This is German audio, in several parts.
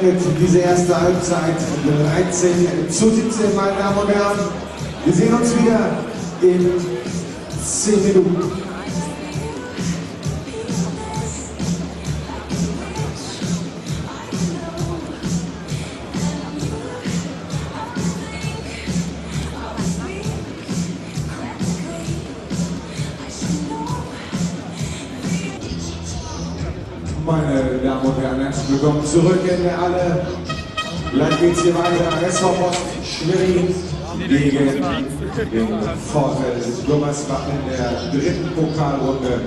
Und so endet diese erste Halbzeit 13 zu 17, meine Damen und Herren. Wir sehen uns wieder in 10 Minuten. Meine Damen und Herren, herzlich willkommen zurück in der Halle. Gleich geht es hier weiter. SV Schwerin gegen den Vorteil Gummersbach in der dritten Pokalrunde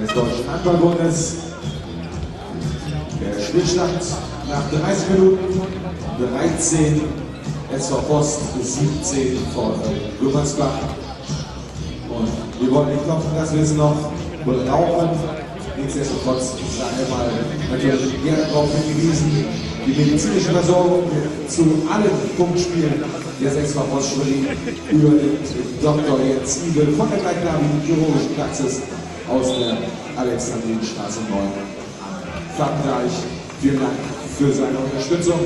des Deutschen Handballbundes. Der Spielstand nach 30 Minuten 13 SV Post 17 Vorteil Gummersbach. Und wir wollen nicht klopfen, dass wir es noch brauchen. Nichtsdestotrotz sei mal natürlich gerne darauf hingewiesen, die medizinische Versorgung zu allen Punktspielen der 6 Post Schwerin übernimmt Dr. Jens Igel von der gleichnamigen chirurgischen Praxis aus der Alexandrinstraße 9 am Plattenreich. Vielen Dank für seine Unterstützung.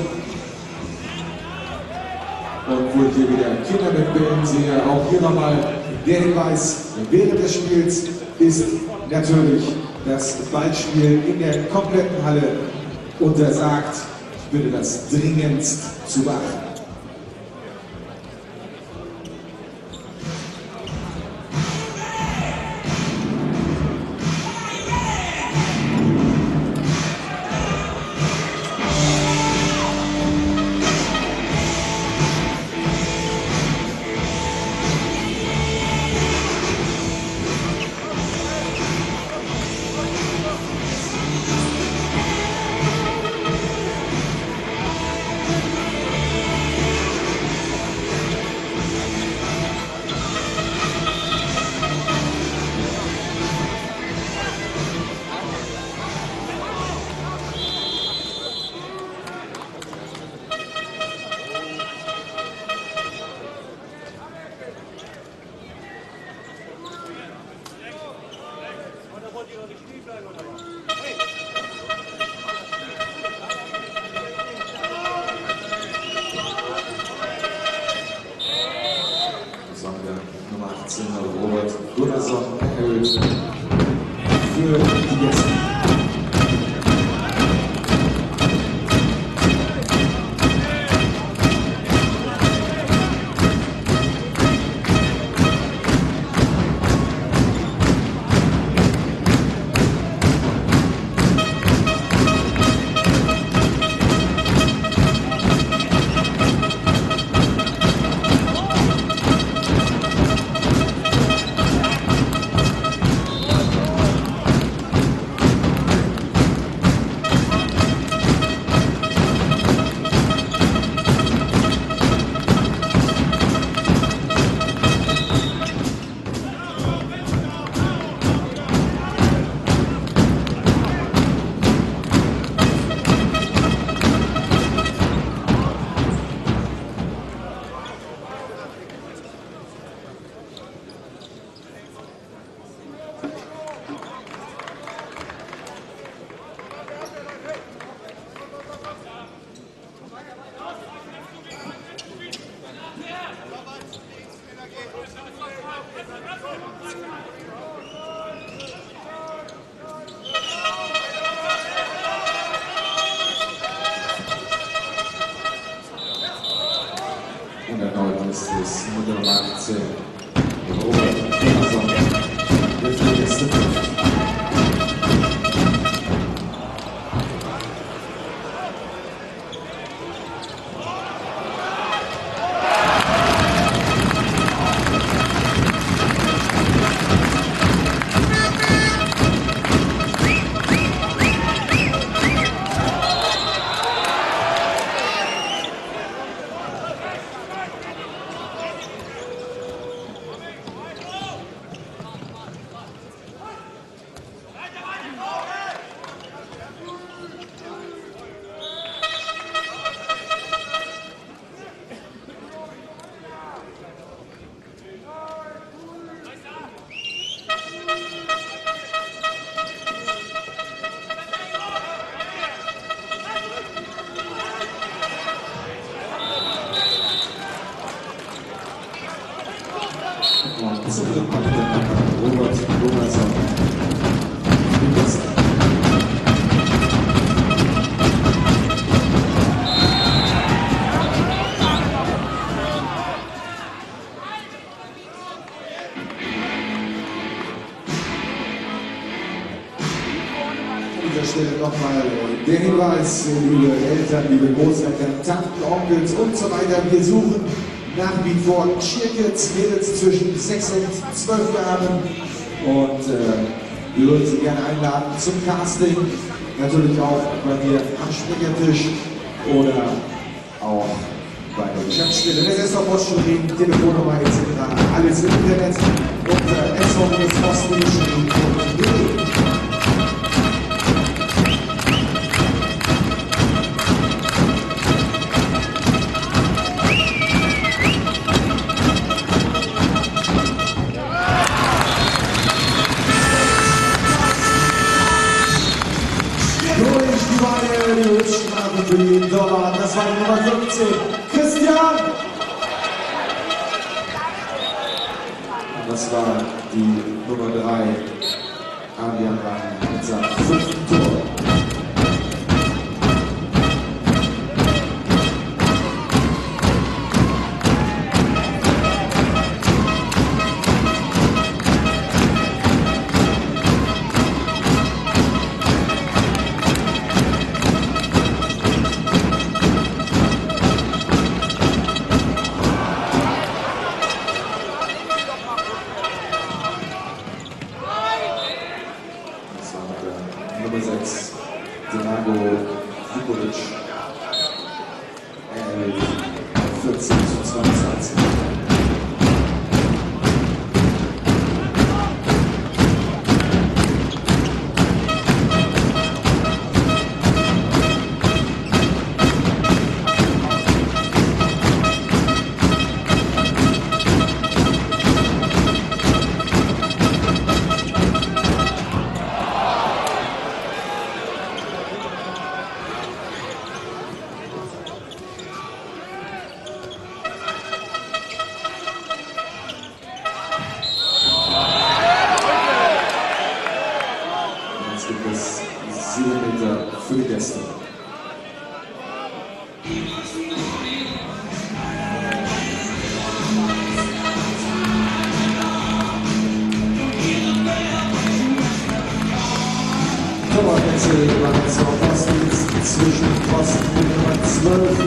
Und wo ich hier wieder Kinder mit sehe, auch hier nochmal der Hinweis, während des Spiels ist natürlich das Ballspiel in der kompletten Halle untersagt. Ich bitte das dringendst zu beachten. 18 Robert Gunnarsson erhöht für die Gäste. Es mit der zu dritt machen wir nachher. Robert Robertson. Stelle nochmal äh, der Hinweis, äh, liebe Eltern, liebe Großeltern, Tanten, Onkels und so weiter. Wir suchen nach wie vor Cheerkids, Mädels zwischen 6 und 12 Jahren. Und äh, wir würden Sie gerne einladen zum Casting. Natürlich auch bei mir am Sprechertisch oder auch bei der Geschäftsstelle der Restaurant Schwerin, Telefonnummer etc. Alles im Internet unter s-osten.de. für jeden Dollar. Das war die Nummer 15, Christian. Und das war die Nummer 3, Adrian Rang mit seinem fünften Tor. Der Nummer 6, Drago Vukovic. Torwechsel beim Osten zwischen Posten und Nummer 12,